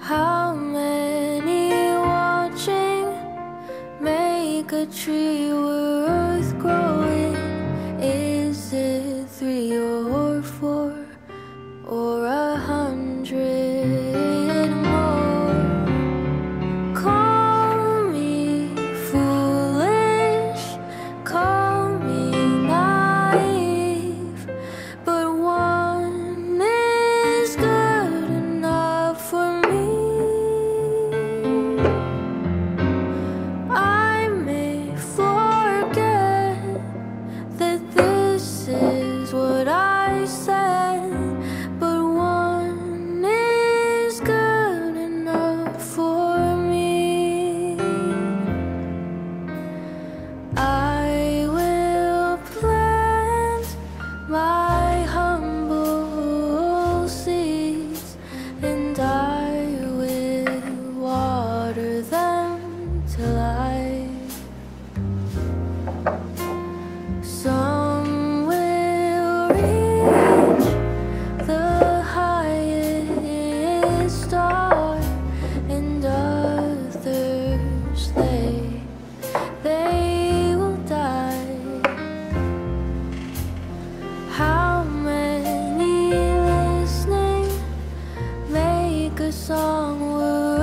How many watching make a tree? a song would.